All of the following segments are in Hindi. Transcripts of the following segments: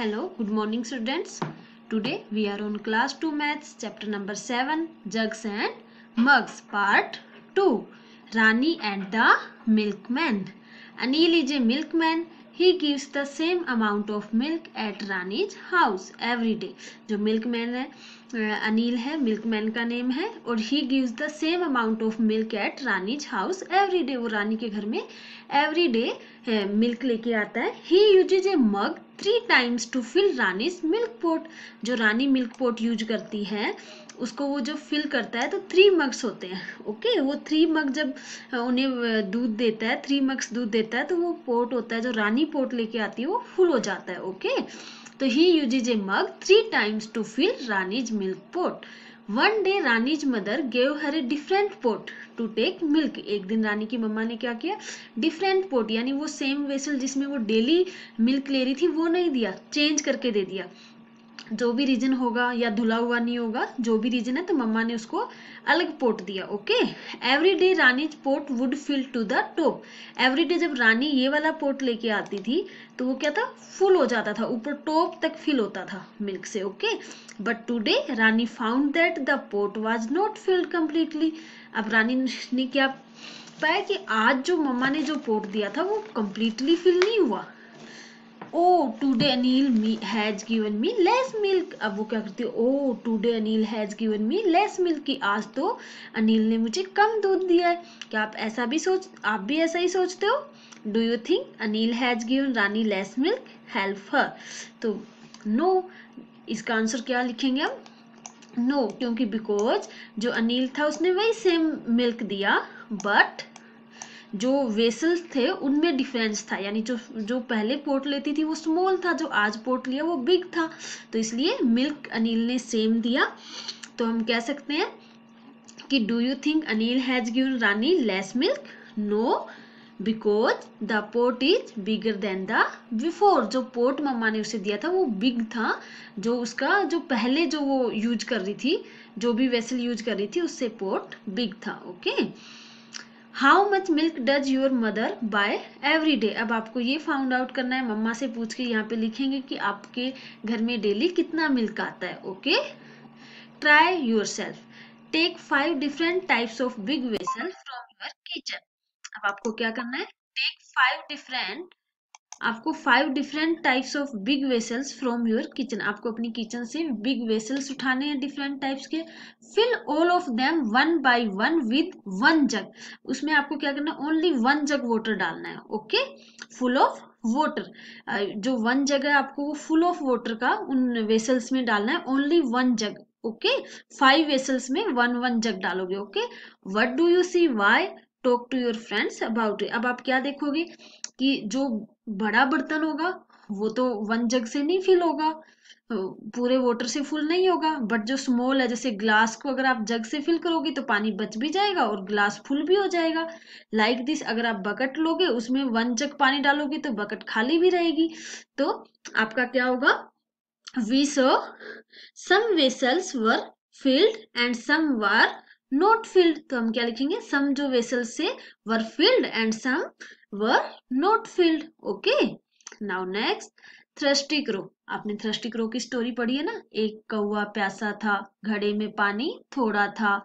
Hello, good morning students. Today we are on class 2 maths chapter number 7 jugs and mugs part 2 Rani and the milkman. Anil is a milkman. He gives the same amount of milk at Rani's house every day. जो milkman है अनिल है मिल्कमैन का नेम है, और he gives the same amount of milk at Rani's house every day वो रानी के घर में एवरी डे मिल्क लेके आता है. He uses a mug three times to fill Rani's milk pot जो रानी मिल्क पोट यूज़ करती है उसको वो जो फिल करता है तो थ्री मग्स होते हैं ओके वो थ्री मग जब उन्हें दूध देता है थ्री मग्स दूध देता है तो वो पोट होता है, जो रानी पोट लेके आती है, वो फुल हो जाता है ओके तो he uses a mug three times to fill Rani's milk pot one day Rani's mother gave her a different pot to take milk एक दिन रानी की मम्मा ने क्या किया? डिफरेंट पोट यानी वो सेम वेसल जिसमें वो डेली मिल्क ले रही थी, वो नहीं दिया चेंज करके दे दिया। जो भी रीजन होगा या धुला हुआ नहीं होगा, जो भी रीजन है तो मम्मा ने उसको अलग पोट दिया okay every day Rani pot would fill to the top every day जब रानी ये वाला पोट लेके आती थी तो वो क्या था? फुल हो जाता था, ऊपर टॉप तक फिल होता था मिल्क से okay but today Rani found that the pot was not filled completely अब रानी ने क्या पाया कि आज जो मम्मा ने जो पोट दिया था, वो कम्प्लीटली फिल नहीं हुआ। ओ today Anil has given me less milk अब वो क्या करती है? ओ today Anil has given me less milk की आज तो अनिल ने मुझे कम दूध दिया है। क्या आप ऐसा भी सोच आप भी ऐसा ही सोचते हो? Do you think Anil has given Rani less milk help her तो नो no, इसका आंसर क्या लिखेंगे हम? नो no, क्योंकि बिकॉज़ जो अनिल था उसने वही सेम मिल्क दिया बट जो वेसल्स थे, उनमें डिफरेंस था। यानी जो जो पहले पोर्ट लेती थी, वो स्मॉल था, जो आज पोर्ट लिया, वो बिग था। तो इसलिए मिल्क अनिल ने सेम दिया। तो हम कह सकते हैं कि do you think Anil has given Rani less milk no because the pot is bigger than the before जो पोर्ट मम्मा ने उसे दिया था, वो बिग था। जो उसका, जो पहले जो वो यूज़ कर रही थी, जो भी वेसल यूज़ कर रही थी, उससे पोर्ट बिग था। Okay okay? How much milk does your mother buy every day अब आपको ये फाउंड आउट करना है। मम्मा से पूछ के यहाँ पे लिखेंगे कि आपके घर में डेली कितना मिल्क आता है okay try yourself take five different types of big vessel from your kitchen अब आपको क्या करना है? टेक फाइव डिफरेंट आपको five different types of big vessels from your kitchen आपको अपनी किचन से बिग वेसल्स उठाने हैं डिफरेंट टाइप्स के। Fill all of them one by one with one jug उसमें आपको क्या करना है? ओनली वन जग वाटर डालना है ओके फुल ऑफ़ वाटर जो वन जग है आपको वो फुल ऑफ़ वाटर का उन वेसल्स में डालना है। Only one jug okay five vessels में वन वन जग डालोगे okay what do you see why talk to your friends about अब आप क्या देखोगे कि जो बड़ा बर्तन होगा, वो तो वन जग से नहीं फिल होगा पूरे वाटर से फुल नहीं होगा बट जो स्मॉल है, जैसे ग्लास को अगर आप जग से फिल करोगे तो पानी बच भी जाएगा और ग्लास फुल भी हो जाएगा। लाइक like दिस अगर आप बकेट लोगे, उसमें वन जग पानी डालोगे तो बकेट खाली भी रहेगी। तो आपका क्या होगा? We saw some vessels were filled and some were not filled तो हम क्या लिखेंगे? सम जो वेसल्स से were filled and some were not filled, okay? Now next thirsty crow आपने थ्रस्टी क्रो की स्टोरी पढ़ी है ना? एक कौआ प्यासा था, घड़े में पानी, थोड़ा था।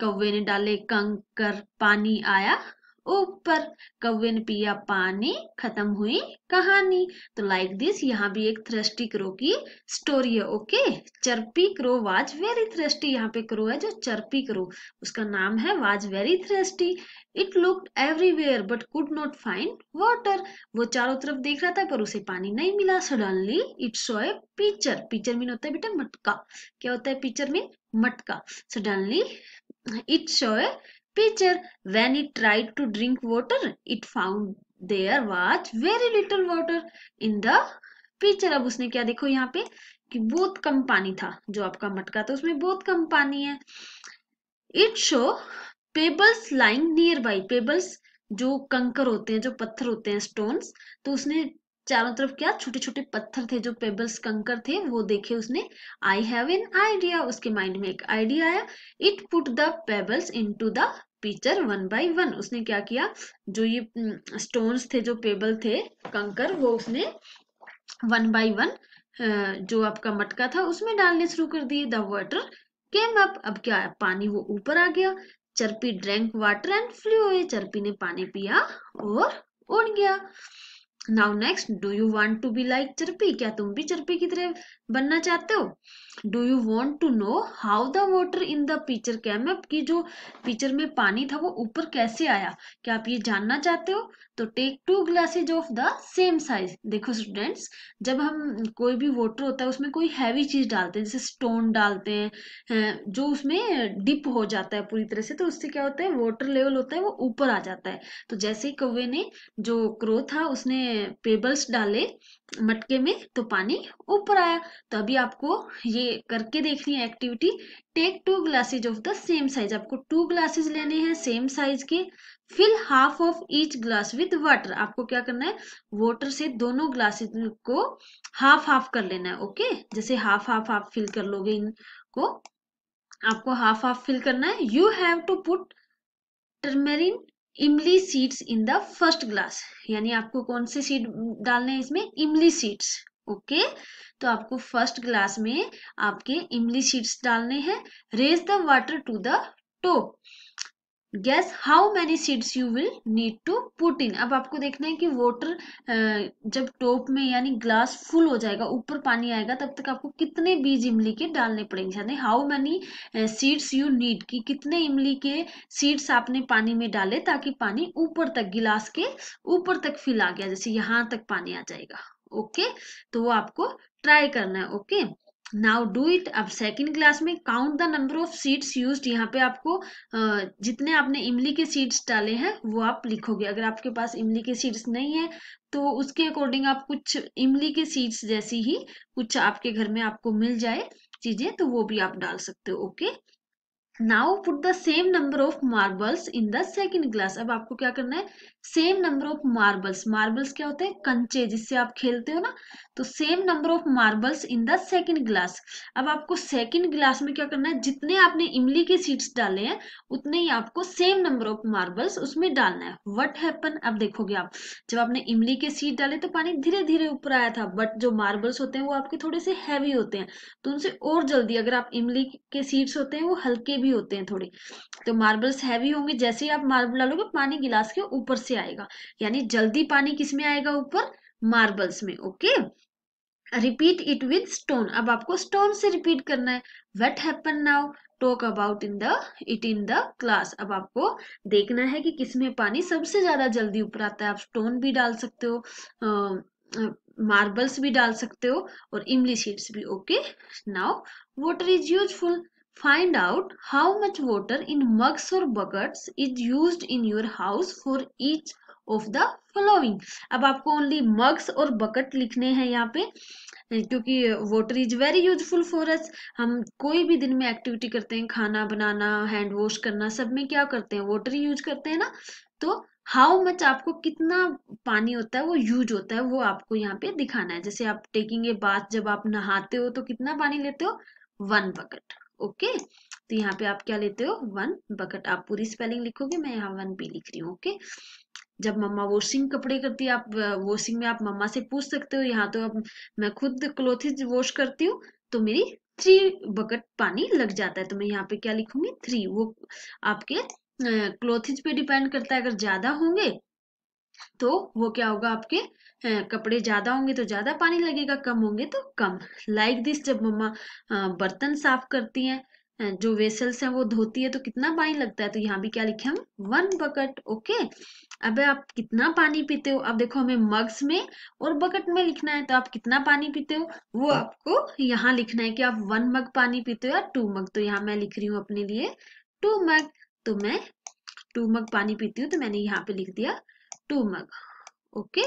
कौवे ने डाले कंकर, पानी आया। ऊपर। कौवे ने पिया पानी, खत्म हुई कहानी। तो लाइक दिस यहाँ भी एक थ्रस्टी क्रो की स्टोरी है okay Chirpy crow was very thirsty, यहाँ पे क्रो है जो चर्पी क्रो। उसका नाम है was very thirsty. It look everywhere but could not find water वो चारों तरफ़ देख रहा था, पर उसे पानी नहीं मिला। Suddenly it saw a pitcher pitcher mean होता है बेटा मटका। क्या होता है पिक्चर में? मटका। Suddenly it saw a pitcher. When it tried to drink water, it found there was very little water in the pitcher. अब उसने क्या देखो यहाँ पे कि बहुत कम पानी था जो आपका मटका था उसमें बहुत कम पानी है it saw pebbles lying near by pebbles जो कंकर होते हैं जो पत्थर होते हैं स्टोन्स तो उसने चारों तरफ़ क्या छोटे छोटे पत्थर थे, जो पेबल्स कंकर थे, वो देखे उसने। आई हैव एन आइडिया उसके माइंड में एक आइडिया आया। It put the pebbles into the pitcher one by one उसने क्या किया? जो ये स्टोन्स थे, जो पेबल थे, कंकर, वो उसने वन बाय वन जो आपका मटका था, उसमें डालने शुरू कर दिए। द वाटर केम अप अब क्या है पानी वो ऊपर आ गया। Chirpy drank water and flew away Chirpy ने पानी पिया और उड़ गया। Now next do you want to be like Chirpy क्या तुम भी चर्पी की तरह बनना चाहते हो? Do you want to know how the water in the pitcher came की जो पिक्चर में पानी था वो ऊपर कैसे आया? क्या आप ये जानना चाहते हो? तो take two glasses of the same size देखो स्टूडेंट्स जब हम कोई भी वाटर होता है, उसमें कोई हैवी चीज़ डालते हैं, जैसे स्टोन डालते हैं जो उसमें डिप हो जाता है पूरी तरह से तो उससे क्या होता है? वाटर लेवल होता है, वो ऊपर आ जाता है। तो जैसे ही कौवे ने जो क्रो था, उसने पेबल्स डाले मटके में तो पानी ऊपर आया। तो अभी आपको ये करके देखनी है activity take two glasses of the same size आपको टू ग्लासेज लेने हैं सेम साइज़ के। Fill half of each glass with water आपको क्या करना है? वाटर से दोनों ग्लासेज को हाफ़ हाफ़ कर लेना है ओके जैसे हाफ़ हाफ़ हाफ़ फिल कर लोगे इनको। आपको हाफ़ हाफ़ फिल करना है। You have to put tamarind इमली seeds in the first glass, यानी आपको कौन से सीड डालने हैं इसमें? इमली सीड्स, ओके? तो आपको फ़र्स्ट ग्लास में आपके इमली सीड्स डालने हैं। Raise the water to the top guess how many seeds you will need to put in अब आपको देखना है कि वाटर जब टॉप में यानी ग्लास फुल हो जाएगा, ऊपर पानी आएगा, तब तक आपको कितने बीज इमली के डालने पड़ेंगे? यानी how many seeds you need कि कितने इमली के सीड्स आपने पानी में डाले ताकि पानी ऊपर तक गिलास के ऊपर तक फिल आ गया, जैसे यहाँ तक पानी आ जाएगा। ओके तो वो आपको ट्राई करना है ओके नाउ डू इट अब सेकेंड क्लास में count the number of seeds use यहाँ पे आपको जितने आपने इमली के सीड्स डाले हैं, वो आप लिखोगे। अगर आपके पास इमली के सीड्स नहीं है तो उसके अकॉर्डिंग आप कुछ इमली के सीड्स जैसी ही कुछ आपके घर में आपको मिल जाए चीज़ें तो वो भी आप डाल सकते हो। Okay now put the same number of marbles in the second glass अब आपको क्या करना है? Same number of marbles marbles क्या होते हैं? कंचे, जिससे आप खेलते हो ना तो same number of marbles in the second glass अब आपको सेकेंड ग्लास में क्या करना है? जितने आपने इमली के सीड्स डाले हैं, उतने ही आपको सेम नंबर ऑफ़ मार्बल्स उसमें डालना है। वट हैपन अब देखोगे आप, जब आपने इमली के सीड डाले तो पानी धीरे धीरे ऊपर आया था बट जो मार्बल्स होते हैं, वो आपके थोड़े से हैवी होते हैं तो उनसे और जल्दी, अगर आप इमली के सीड्स होते हैं, वो हल्के भी होते हैं थोड़े। तो मार्बल्स हैवी होंगे, जैसे ही आप मार्बल डालोगे, पानी गिलास के ऊपर से आएगा। यानी जल्दी पानी किसमें आएगा ऊपर? मार्बल्स में okay? Repeat it with stone अब आपको स्टोन से रिपीट करना है। What happen now talk about in the it in the class अब आपको देखना है कि किसमें पानी सबसे ज़्यादा जल्दी ऊपर आता है। आप स्टोन भी डाल सकते हो मार्बल्स uh, भी डाल सकते हो और इमली सीड्स भी okay? Now water is useful Find out how much water in mugs or buckets is used in your house for each of the following. अब आपको ओनली मग्स और बकेट लिखने हैं यहाँ पे, क्योंकि water is very useful for us हम कोई भी दिन में एक्टिविटी करते हैं, खाना बनाना हैंड वॉश करना, सब में क्या करते हैं वाटर यूज़ करते हैं ना? तो हाउ मच आपको कितना पानी होता है, वो यूज़ होता है, वो आपको यहाँ पे दिखाना है। जैसे आप टेकिंग ए बाथ जब आप नहाते हो तो कितना पानी लेते हो? One bucket okay? तो यहाँ पे आप क्या लेते हो? One bucket. आप पूरी स्पेलिंग लिखोगे, मैं यहाँ वन बी लिख रही हूँ, ओके? जब मम्मा वॉशिंग कपड़े करती है, आप वॉशिंग में आप मम्मा से पूछ सकते हो, यहाँ तो अब मैं खुद क्लोथिज वॉश करती हूँ तो मेरी थ्री बकेट पानी लग जाता है तो मैं यहाँ पे क्या लिखूँगी? थ्री वो आपके क्लोथिज पे डिपेंड करता है, अगर ज़्यादा होंगे तो वो क्या होगा आपके कपड़े ज़्यादा होंगे तो ज़्यादा पानी लगेगा, कम होंगे तो कम। लाइक like दिस जब मम्मा बर्तन साफ़ करती हैं जो वेसल्स हैं वो धोती है तो कितना पानी लगता है? तो यहाँ भी क्या लिखे हम? वन बकेट ओके अब आप कितना पानी पीते हो? अब देखो हमें मग्स में और बकेट में लिखना है तो आप कितना पानी पीते हो? वो आपको यहाँ लिखना है कि आप वन मग पानी पीते हो या टू मग तो यहाँ मैं लिख रही हूँ अपने लिए टू मग तो मैं टू मग पानी पीती हूँ तो मैंने यहाँ पे लिख दिया two mug okay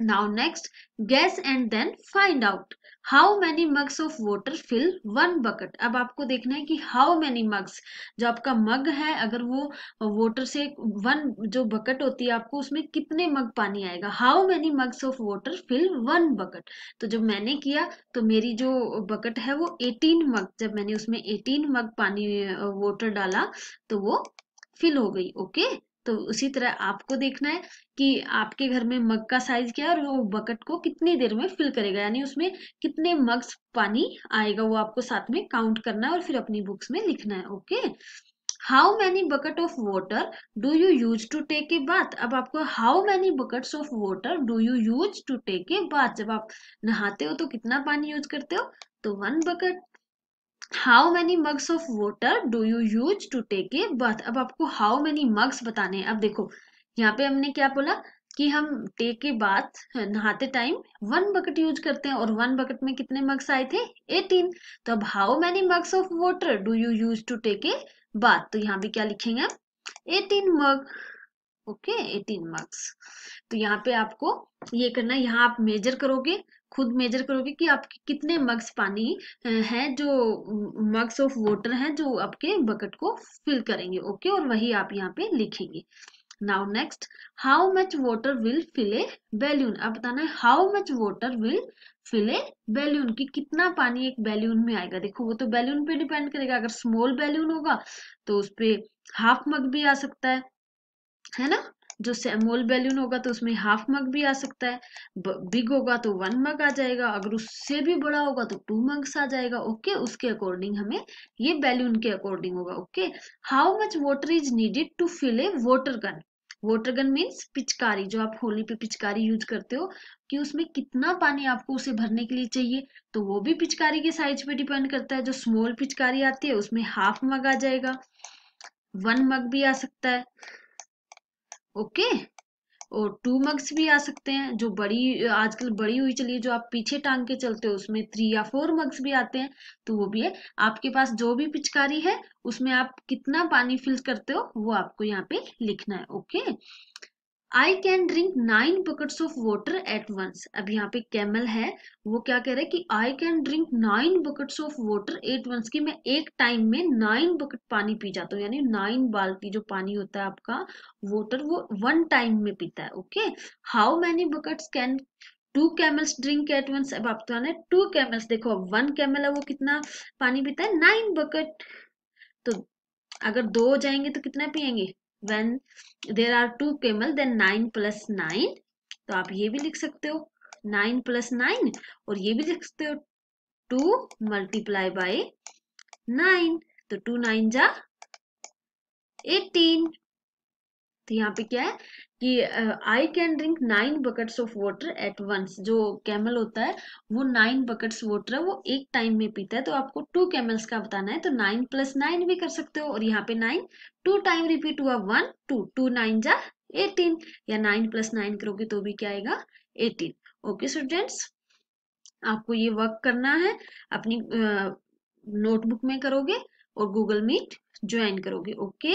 Now next, guess and then find out how many mugs of water fill one bucket. अब आपको देखना है कि how many mugs जो आपका मग है अगर वो water से वन जो बकेट होती है आपको उसमें कितने मग पानी आएगा how many mugs of water fill one bucket. तो जब मैंने किया तो मेरी जो बकेट है वो 18 मग जब मैंने उसमें 18 मग पानी वाटर डाला तो वो फिल हो गई ओके तो उसी तरह आपको देखना है कि आपके घर में मग का साइज़ क्या है और वो बकेट को कितनी देर में फिल करेगा, यानी उसमें कितने मग्स पानी आएगा वो आपको साथ में काउंट करना है और फिर अपनी बुक्स में लिखना है okay how many bucket of water do you use to take a bath अब आपको how many buckets of water do you use to take a bath जब आप नहाते हो तो कितना पानी यूज़ करते हो? तो one bucket how many mugs of water do you use to take a bath अब आपको हाउ मैनी मग्स बताने हैं। अब देखो, यहाँ पे हमने क्या बोला कि हम टेक ए बाथ नहाते टाइम वन बकेट यूज़ करते हैं और वन बकेट में कितने मग्स आए थे? 18 तो अब how many mugs of water do you use to take a bath तो यहाँ पे क्या लिखेंगे 18 मग ओके 18 मग्स तो यहाँ पे आपको ये करना है, यहाँ आप मेजर करोगे, खुद मेजर करोगे कि आपके कितने मग्स पानी हैं जो मग्स ऑफ़ वाटर हैं जो आपके बकेट को फिल करेंगे, ओके? और वही आप यहाँ पे लिखेंगे। Now next how much water will fill a balloon अब बताना है how much water will fill a balloon की कितना पानी एक बैलून में आएगा? देखो, वो तो बैलून पे डिपेंड करेगा, अगर स्मॉल बैलून होगा तो उस पर हाफ़ मग भी आ सकता है। है ना? जो सेमोल बैलून होगा तो उसमें हाफ़ मग भी आ सकता है बिग होगा तो वन मग आ जाएगा, अगर उससे भी बड़ा होगा तो टू मग्स आ जाएगा, ओके? उसके अकॉर्डिंग हमें ये बैलून के अकॉर्डिंग होगा, okay? How much water is needed to fill a water gun water gun means पिचकारी, जो आप होली पे पिचकारी यूज़ करते हो, कि उसमें कितना पानी आपको उसे भरने के लिए चाहिए तो वो भी पिचकारी के साइज़ पे डिपेंड करता है, जो स्मॉल पिचकारी आती है, उसमें हाफ़ मग आ जाएगा, वन मग भी आ सकता है। ओके? और टू मग्स भी आ सकते हैं, जो बड़ी, आजकल बड़ी हुई चलिए जो आप पीछे टांग के चलते हो, उसमें थ्री या फोर मग्स भी आते हैं तो वो भी है। आपके पास जो भी पिचकारी है, उसमें आप कितना पानी फिल करते हो, वो आपको यहाँ पे लिखना है, okay? I can drink nine buckets of water at once अब यहाँ पे कैमल है, वो क्या कह रहा है कि I can drink nine buckets of water at once की मैं एक टाइम में नाइन बकेट पानी पी जाता हूँ, यानी नाइन बाल्टी जो पानी होता है आपका वाटर वो वन टाइम में पीता है okay how many buckets can two camels drink at once अब आप तो टू कैमल्स देखो अब वन कैमल है वो कितना पानी पीता है? नाइन बकेट तो अगर दो जाएँगे तो कितना पियेंगे? When there are two camel, then 9 plus 9 तो आप ये भी लिख सकते हो नाइन प्लस नाइन और ये भी लिख सकते हो टू मल्टीप्लाई बाय नाइन तो टू नाइन जा 18 तो यहाँ पे क्या है कि I can drink nine buckets of water at once जो कैमल होता है, वो नाइन बकेट्स वाटर है, वो एक टाइम में पीता है। तो आपको टू कैमल्स का बताना है तो नाइन प्लस नाइन भी कर सकते हो। और यहाँ पे नाइन टू टाइम रिपीट हुआ वन टू टू नाइन जा एटीन या नाइन प्लस नाइन करोगे तो भी क्या आएगा? एटीन ओके स्टूडेंट्स आपको ये वर्क करना है। अपनी नोटबुक में करोगे और गूगल मीट ज्वाइन करोगे। Okay